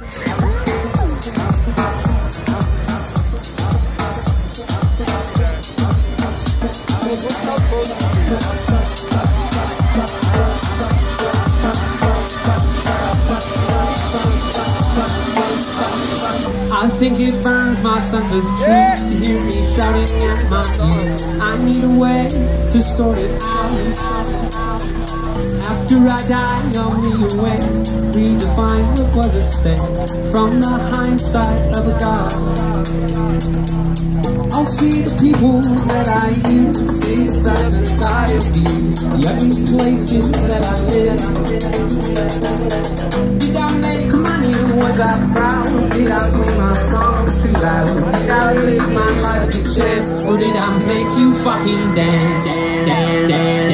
I think it burns my sense of truth to hear me shouting at my youth. I need a way to sort it out. After I die, I'll reawake, redefine what was at stake from the hindsight of a god. I'll see the people that I use, see the silence I abuse, the ugly places that I live. Did I make money? Was I proud? Did I play my songs too loud? Did I live my life to chance? Or did I make you fucking dance? dance?